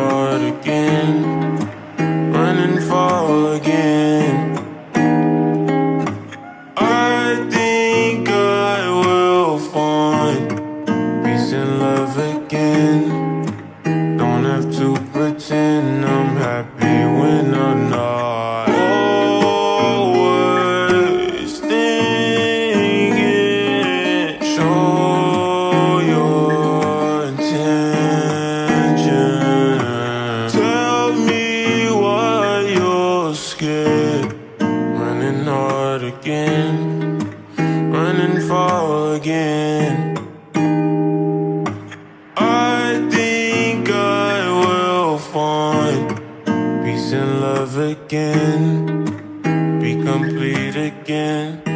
hard again, running far again. I think I will find peace and love again. Don't have to pretend Running hard again, running far again. I think I will find peace and love again, be complete again.